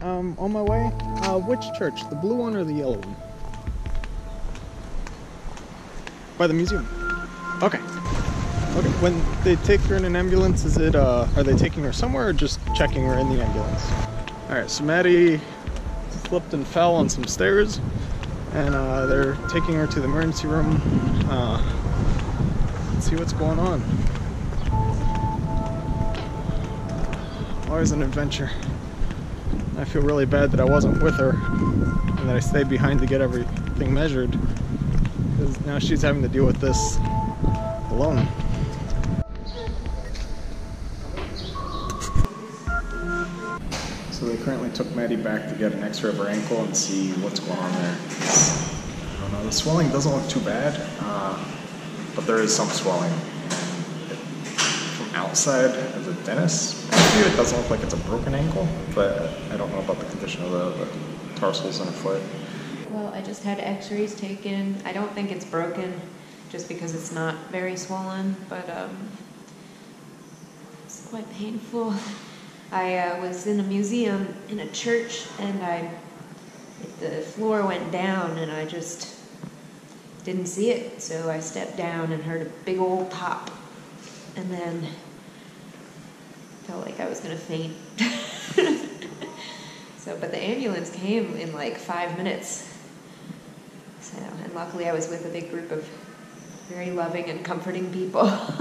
Um, on my way, uh, which church? The blue one or the yellow one? By the museum. Okay. Okay. When they take her in an ambulance, is it, uh, are they taking her somewhere or just checking her in the ambulance? Alright, so Maddie slipped and fell on some stairs, and, uh, they're taking her to the emergency room. Uh, let's see what's going on. Always an adventure. I feel really bad that I wasn't with her and that I stayed behind to get everything measured because now she's having to deal with this alone. So they currently took Maddie back to get an x-ray of her ankle and see what's going on there. I don't know, the swelling doesn't look too bad, uh, but there is some swelling. It, from outside, as a dentist, it doesn't look like it's a broken ankle, but I don't know about the condition of the, the tarsals in her foot. Well, I just had x-rays taken. I don't think it's broken just because it's not very swollen, but um, it's quite painful. I uh, was in a museum in a church and I the floor went down and I just didn't see it. So I stepped down and heard a big old pop. And then felt like I was gonna faint. so, but the ambulance came in like five minutes. So, and luckily I was with a big group of very loving and comforting people.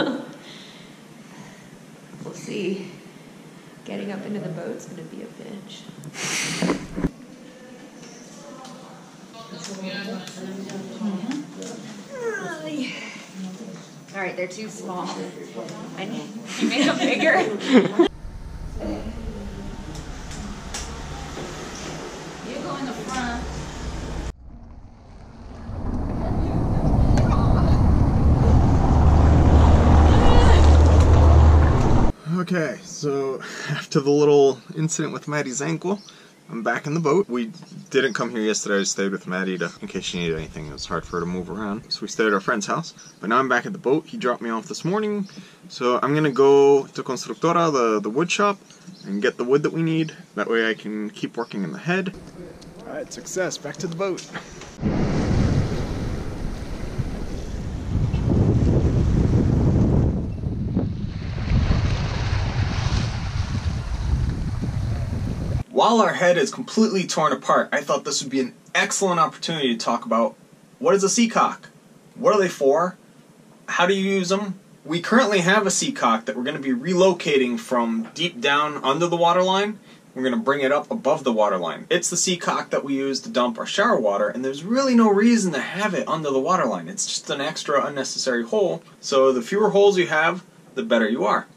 we'll see. Getting up into the boat's gonna be a bitch. All right, they're too small. I need you make them bigger. You go in the front. Okay, so after the little incident with Maddie's ankle, I'm back in the boat. We didn't come here yesterday. I stayed with Maddie to, in case she needed anything. It was hard for her to move around. So we stayed at our friend's house. But now I'm back at the boat. He dropped me off this morning. So I'm gonna go to Constructora, the, the wood shop, and get the wood that we need. That way I can keep working in the head. Alright, success. Back to the boat. While our head is completely torn apart, I thought this would be an excellent opportunity to talk about what is a seacock? What are they for? How do you use them? We currently have a seacock that we're going to be relocating from deep down under the waterline. We're going to bring it up above the waterline. It's the seacock that we use to dump our shower water, and there's really no reason to have it under the waterline. It's just an extra unnecessary hole. So the fewer holes you have, the better you are.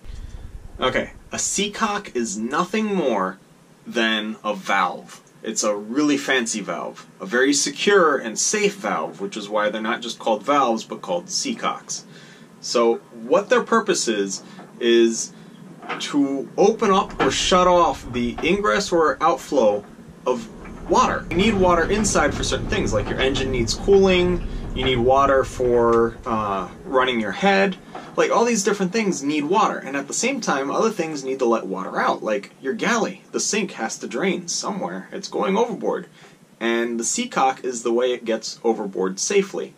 Okay, a seacock is nothing more than a valve. It's a really fancy valve, a very secure and safe valve, which is why they're not just called valves but called seacocks. So, what their purpose is, is to open up or shut off the ingress or outflow of water. You need water inside for certain things, like your engine needs cooling, you need water for uh, running your head. Like all these different things need water, and at the same time, other things need to let water out. Like your galley, the sink has to drain somewhere. It's going overboard, and the seacock is the way it gets overboard safely.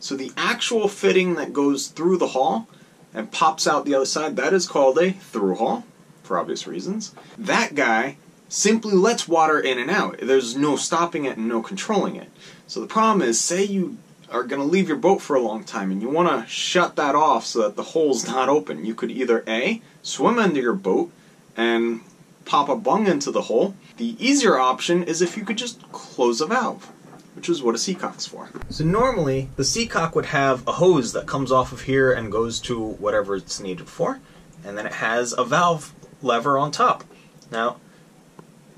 So the actual fitting that goes through the hull and pops out the other side, that is called a through hull, for obvious reasons. That guy simply lets water in and out. There's no stopping it and no controlling it. So the problem is, say you are going to leave your boat for a long time and you want to shut that off so that the hole's not open, you could either A, swim under your boat and pop a bung into the hole. The easier option is if you could just close a valve, which is what a seacock's for. So normally, the seacock would have a hose that comes off of here and goes to whatever it's needed for, and then it has a valve lever on top. Now,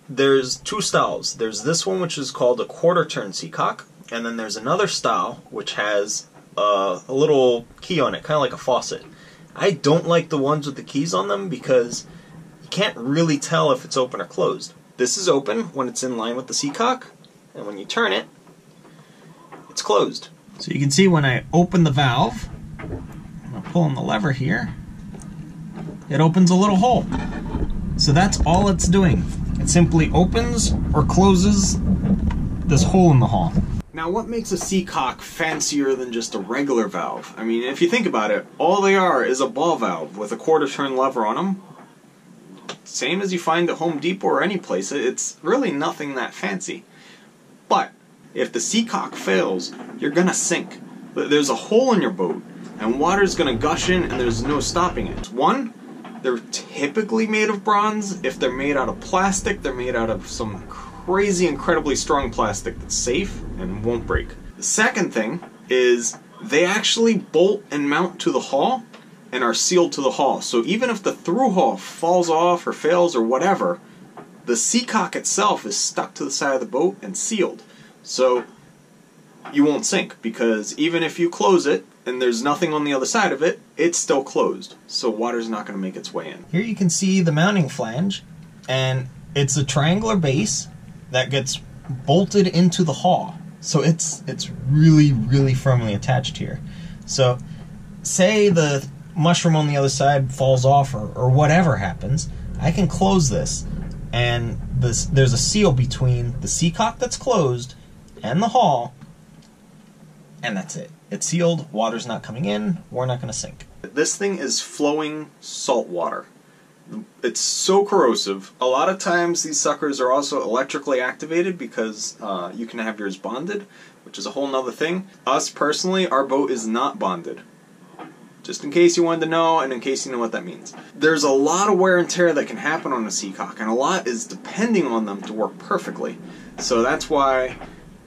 there's two styles. There's this one, which is called a quarter turn seacock, and then there's another style which has uh, a little key on it, kind of like a faucet. I don't like the ones with the keys on them because you can't really tell if it's open or closed. This is open when it's in line with the seacock, and when you turn it, it's closed. So you can see when I open the valve, I'm pulling the lever here, it opens a little hole. So that's all it's doing. It simply opens or closes this hole in the hull. Now, what makes a seacock fancier than just a regular valve? I mean, if you think about it, all they are is a ball valve with a quarter turn lever on them. Same as you find at Home Depot or any place, it's really nothing that fancy. But if the seacock fails, you're gonna sink. There's a hole in your boat, and water's gonna gush in, and there's no stopping it. One, they're typically made of bronze. If they're made out of plastic, they're made out of some crazy, incredibly strong plastic that's safe and won't break. The second thing is they actually bolt and mount to the hull and are sealed to the hull. So even if the through hull falls off or fails or whatever, the seacock itself is stuck to the side of the boat and sealed. So you won't sink because even if you close it and there's nothing on the other side of it, it's still closed. So water's not going to make its way in. Here you can see the mounting flange and it's a triangular base that gets bolted into the hull. So it's it's really really firmly attached here. So say the mushroom on the other side falls off or, or whatever happens, I can close this and this there's a seal between the seacock that's closed and the hull and that's it. It's sealed, water's not coming in, we're not going to sink. This thing is flowing salt water it's so corrosive. A lot of times these suckers are also electrically activated because uh, you can have yours bonded, which is a whole nother thing. Us personally, our boat is not bonded. Just in case you wanted to know, and in case you know what that means. There's a lot of wear and tear that can happen on a Seacock, and a lot is depending on them to work perfectly. So that's why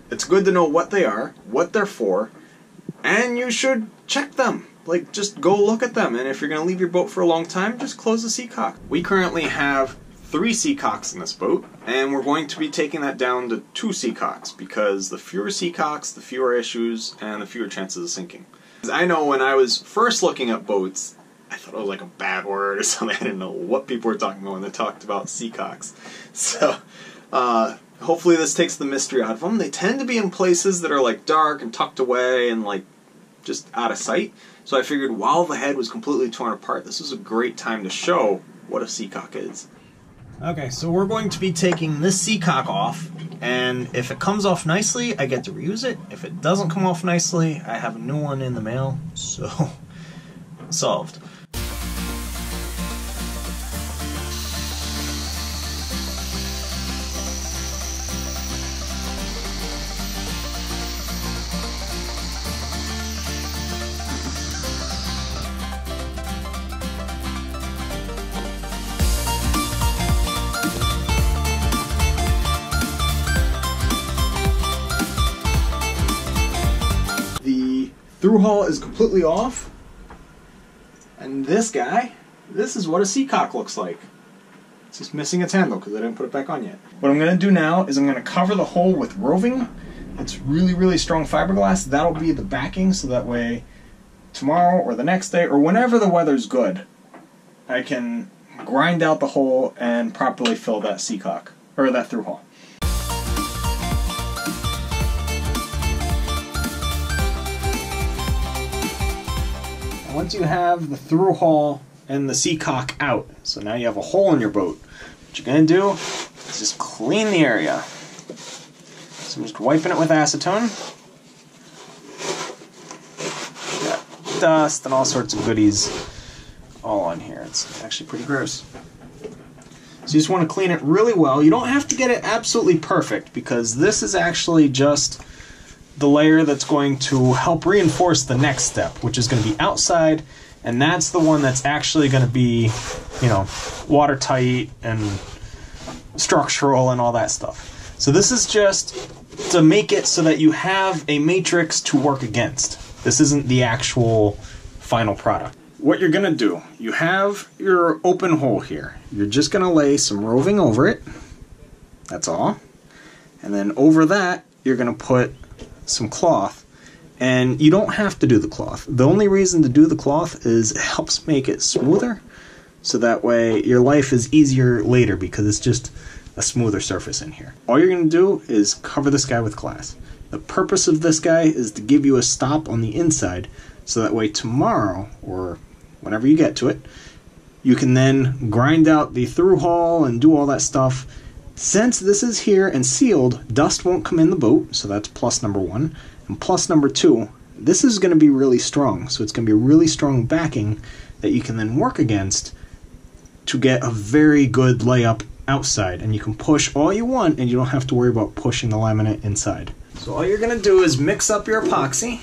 it's good to know what they are, what they're for, and you should check them like just go look at them and if you're going to leave your boat for a long time just close the seacock. We currently have three seacocks in this boat and we're going to be taking that down to two seacocks because the fewer seacocks the fewer issues and the fewer chances of sinking. I know when i was first looking at boats i thought it was like a bad word or something. I didn't know what people were talking about when they talked about seacocks. So uh, hopefully this takes the mystery out of them. They tend to be in places that are like dark and tucked away and like just out of sight so I figured while the head was completely torn apart, this was a great time to show what a seacock is. Okay, so we're going to be taking this seacock off, and if it comes off nicely, I get to reuse it. If it doesn't come off nicely, I have a new one in the mail, so solved. Hull is completely off. And this guy, this is what a seacock looks like. It's just missing its handle because I didn't put it back on yet. What I'm going to do now is I'm going to cover the hole with roving. It's really, really strong fiberglass. That'll be the backing so that way tomorrow or the next day or whenever the weather's good, I can grind out the hole and properly fill that seacock or that through hull. Once you have the through hull and the seacock out, so now you have a hole in your boat, what you're going to do is just clean the area. So I'm just wiping it with acetone. Got dust and all sorts of goodies all on here. It's actually pretty gross. So you just want to clean it really well. You don't have to get it absolutely perfect because this is actually just the layer that's going to help reinforce the next step, which is going to be outside, and that's the one that's actually going to be, you know, watertight and structural and all that stuff. So this is just to make it so that you have a matrix to work against. This isn't the actual final product. What you're going to do, you have your open hole here. You're just going to lay some roving over it. That's all. And then over that, you're going to put some cloth. And you don't have to do the cloth. The only reason to do the cloth is it helps make it smoother. So that way your life is easier later because it's just a smoother surface in here. All you're going to do is cover this guy with glass. The purpose of this guy is to give you a stop on the inside so that way tomorrow or whenever you get to it, you can then grind out the through hull and do all that stuff Since this is here and sealed, dust won't come in the boat, so that's plus number one. And plus number two, this is going to be really strong, so it's going to be a really strong backing that you can then work against to get a very good layup outside. And you can push all you want, and you don't have to worry about pushing the laminate inside. So all you're going to do is mix up your epoxy,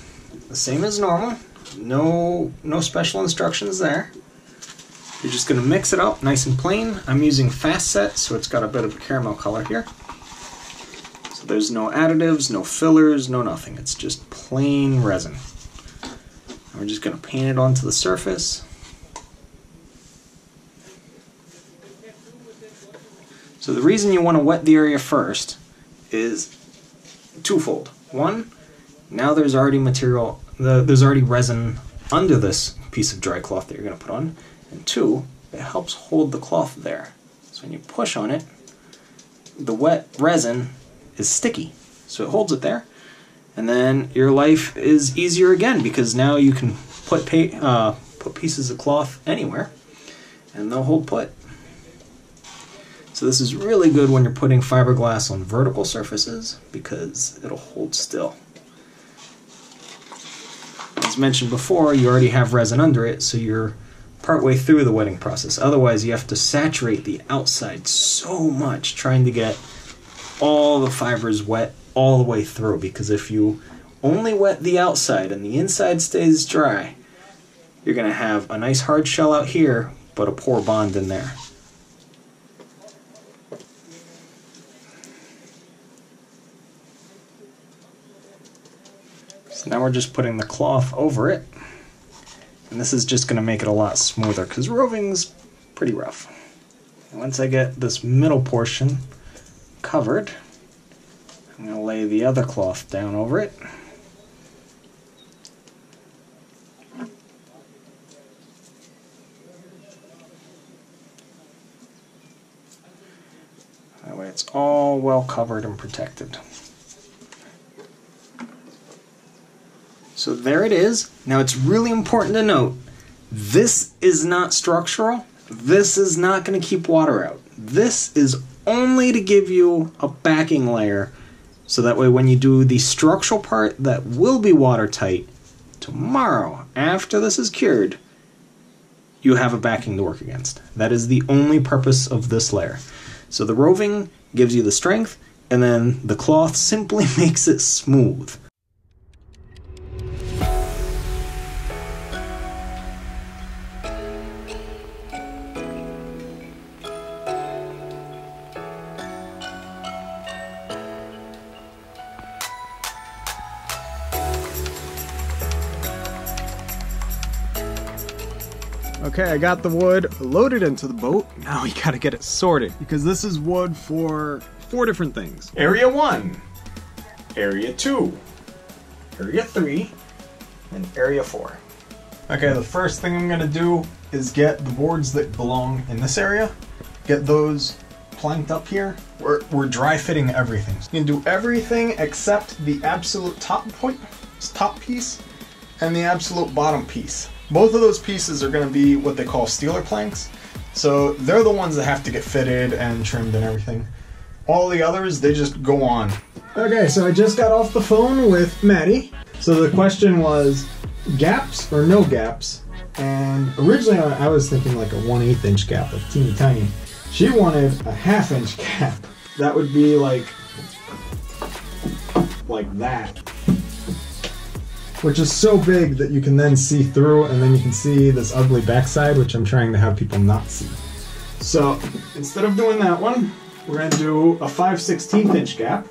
the same as normal. No, no special instructions there. You're just going to mix it up nice and plain. I'm using fast set, so it's got a bit of a caramel color here. So there's no additives, no fillers, no nothing. It's just plain resin. And we're just going to paint it onto the surface. So the reason you want to wet the area first is twofold. One, now there's already material, the, there's already resin under this piece of dry cloth that you're going to put on. And two, it helps hold the cloth there. So when you push on it, the wet resin is sticky. So it holds it there. And then your life is easier again because now you can put pa- uh, put pieces of cloth anywhere and they'll hold put. So this is really good when you're putting fiberglass on vertical surfaces because it'll hold still. As mentioned before, you already have resin under it, so you're partway through the wetting process. Otherwise, you have to saturate the outside so much trying to get all the fibers wet all the way through because if you only wet the outside and the inside stays dry, you're going to have a nice hard shell out here, but a poor bond in there. So now we're just putting the cloth over it. And this is just going to make it a lot smoother because roving's pretty rough. And once I get this middle portion covered, I'm going to lay the other cloth down over it. That way it's all well covered and protected. So there it is. Now it's really important to note this is not structural. This is not going to keep water out. This is only to give you a backing layer so that way when you do the structural part that will be watertight tomorrow after this is cured, you have a backing to work against. That is the only purpose of this layer. So the roving gives you the strength and then the cloth simply makes it smooth. Okay, I got the wood loaded into the boat. Now we gotta get it sorted because this is wood for four different things. Area 1, Area 2, Area 3, and Area 4. Okay, the first thing I'm gonna do is get the boards that belong in this area, get those planked up here. We're, we're dry fitting everything. You can do everything except the absolute top point, top piece, and the absolute bottom piece. Both of those pieces are gonna be what they call stealer planks. So they're the ones that have to get fitted and trimmed and everything. All the others, they just go on. Okay, so I just got off the phone with Maddie. So the question was gaps or no gaps? And originally I I was thinking like a 1 8 inch gap, like teeny tiny. She wanted a half inch gap. That would be like, like that. Which is so big that you can then see through and then you can see this ugly backside, which I'm trying to have people not see. So instead of doing that one, we're gonna do a 5 16th inch gap,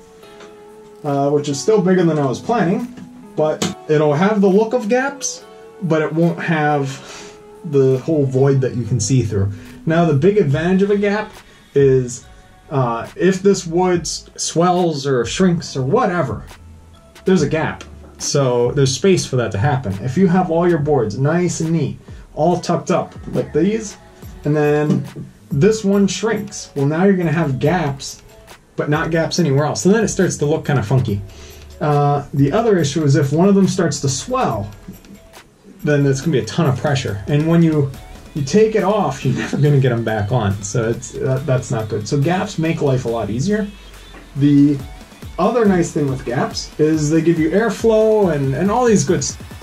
uh, which is still bigger than I was planning, but it'll have the look of gaps, but it won't have the whole void that you can see through. Now, the big advantage of a gap is uh, if this wood swells or shrinks or whatever, there's a gap. So there's space for that to happen. If you have all your boards nice and neat, all tucked up like these, and then this one shrinks, well, now you're going to have gaps, but not gaps anywhere else. So then it starts to look kind of funky. Uh, the other issue is if one of them starts to swell, then it's going to be a ton of pressure. And when you you take it off, you're never going to get them back on. So it's that, that's not good. So gaps make life a lot easier. The other nice thing with gaps is they give you airflow and, and all these good stuff.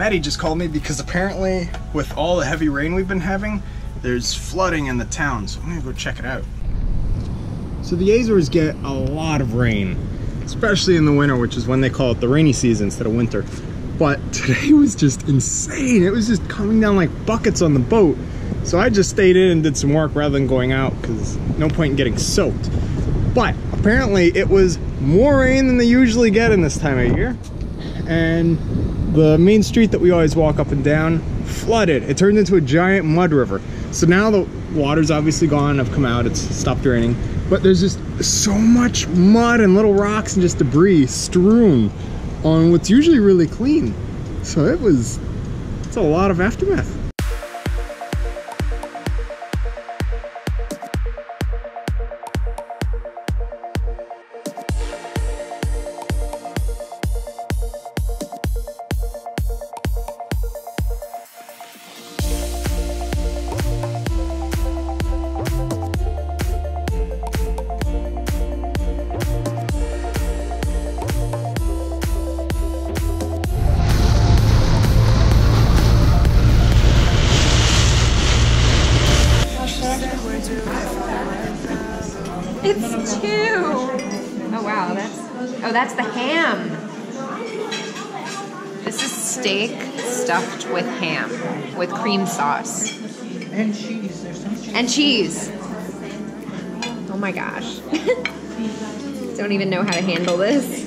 Maddie just called me because apparently, with all the heavy rain we've been having, there's flooding in the town, so I'm gonna go check it out. So the Azores get a lot of rain, especially in the winter, which is when they call it the rainy season instead of winter. But today was just insane. It was just coming down like buckets on the boat. So I just stayed in and did some work rather than going out because no point in getting soaked. But apparently it was more rain than they usually get in this time of year. And the main street that we always walk up and down flooded. It turned into a giant mud river. So now the water's obviously gone. I've come out. It's stopped raining. But there's just so much mud and little rocks and just debris strewn on what's usually really clean. So it was, it's a lot of aftermath. Ham with cream sauce And cheese. There's some cheese. and cheese. Oh my gosh. Don't even know how to handle this.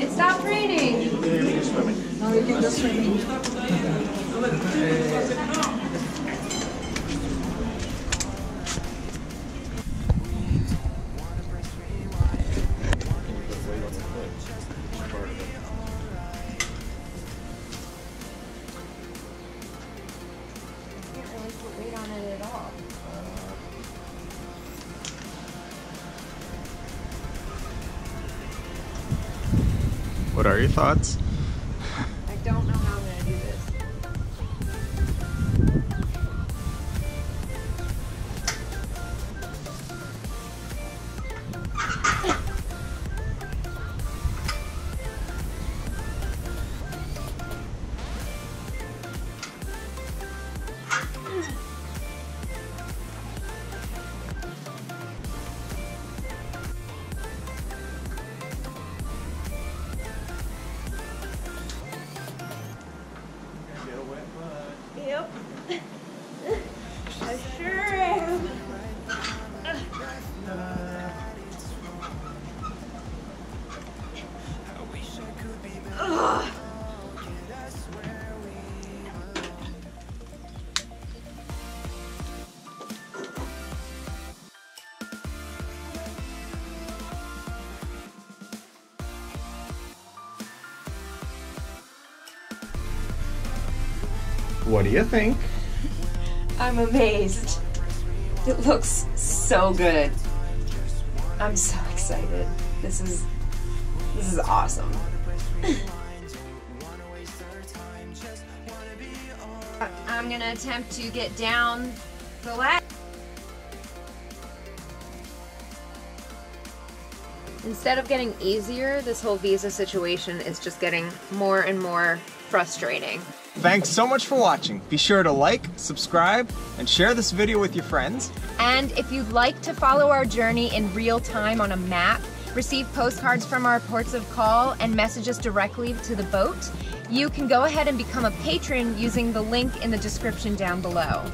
It stopped raining. Oh, Can't thoughts? What do you think? I'm amazed. It looks so good. I'm so excited. This is this is awesome. I'm gonna attempt to get down the ladder. Instead of getting easier, this whole visa situation is just getting more and more frustrating. Thanks so much for watching. Be sure to like, subscribe, and share this video with your friends. And if you'd like to follow our journey in real time on a map, receive postcards from our ports of call, and message us directly to the boat, you can go ahead and become a patron using the link in the description down below.